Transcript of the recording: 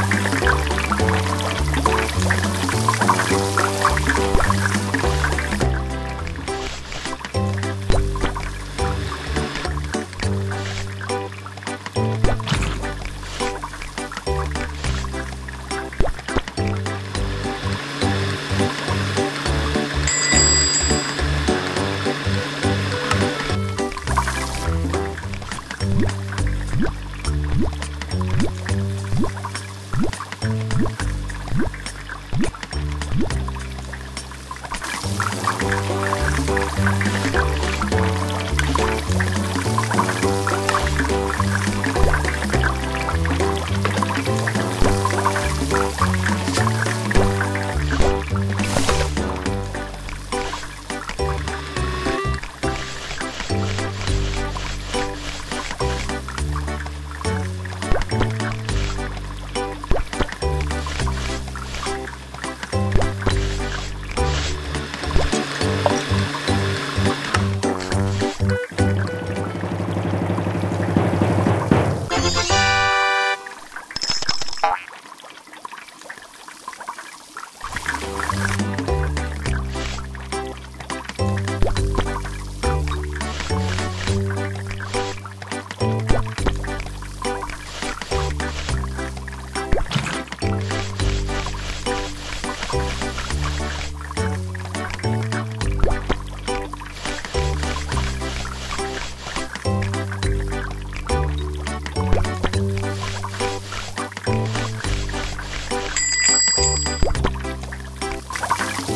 Thank you. Bye.